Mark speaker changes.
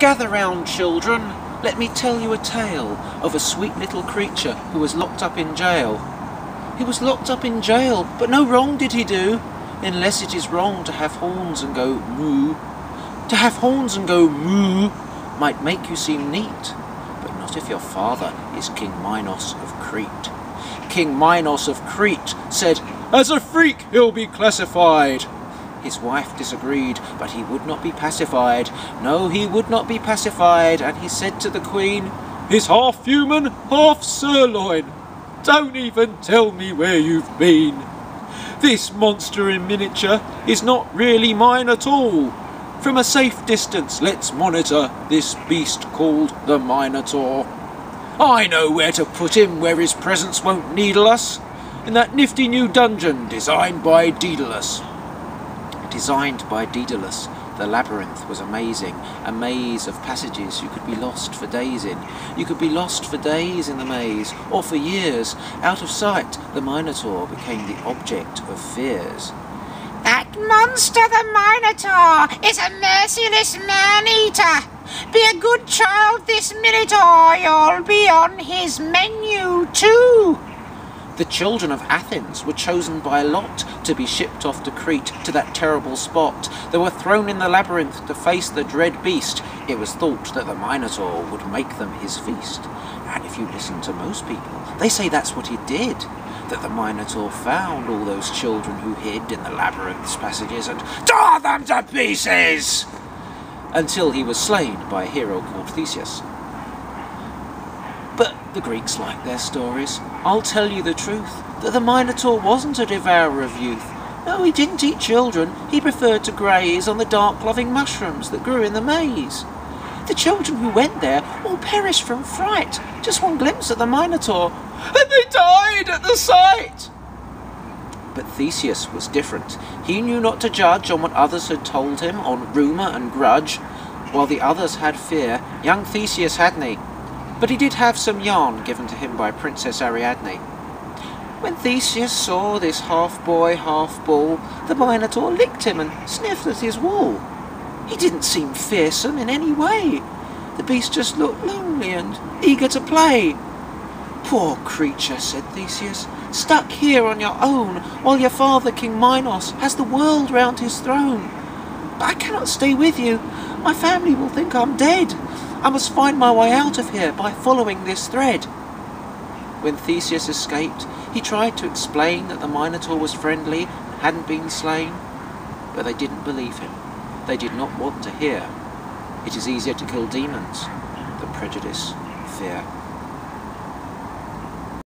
Speaker 1: Gather round, children. Let me tell you a tale of a sweet little creature who was locked up in jail. He was locked up in jail, but no wrong did he do, unless it is wrong to have horns and go moo. To have horns and go moo might make you seem neat, but not if your father is King Minos of Crete. King Minos of Crete said, As a freak he'll be classified. His wife disagreed, but he would not be pacified. No, he would not be pacified, and he said to the queen, He's half human, half sirloin. Don't even tell me where you've been. This monster in miniature is not really mine at all. From a safe distance, let's monitor this beast called the Minotaur. I know where to put him where his presence won't needle us. In that nifty new dungeon designed by Daedalus. Designed by Daedalus, the labyrinth was amazing, a maze of passages you could be lost for days in. You could be lost for days in the maze, or for years. Out of sight, the Minotaur became the object of fears.
Speaker 2: That monster, the Minotaur, is a merciless man-eater. Be a good child this minute or you'll be on his menu too.
Speaker 1: The children of Athens were chosen by lot to be shipped off to Crete to that terrible spot. They were thrown in the labyrinth to face the dread beast. It was thought that the Minotaur would make them his feast. And if you listen to most people, they say that's what he did. That the Minotaur found all those children who hid in the labyrinth's passages and tore them to pieces! Until he was slain by a hero called Theseus. The Greeks like their stories. I'll tell you the truth, that the Minotaur wasn't a devourer of youth. No, he didn't eat children. He preferred to graze on the dark-loving mushrooms that grew in the maze. The children who went there all perished from fright. Just one glimpse at the Minotaur, and they died at the sight. But Theseus was different. He knew not to judge on what others had told him, on rumour and grudge. While the others had fear, young Theseus hadn't he? But he did have some yarn given to him by Princess Ariadne. When Theseus saw this half-boy, half-bull, the Minotaur licked him and sniffed at his wool. He didn't seem fearsome in any way. The beast just looked lonely and eager to play. Poor creature, said Theseus, stuck here on your own, while your father, King Minos, has the world round his throne. But I cannot stay with you. My family will think I'm dead. I must find my way out of here by following this thread. When Theseus escaped, he tried to explain that the Minotaur was friendly and hadn't been slain, but they didn't believe him. They did not want to hear. It is easier to kill demons than prejudice, fear,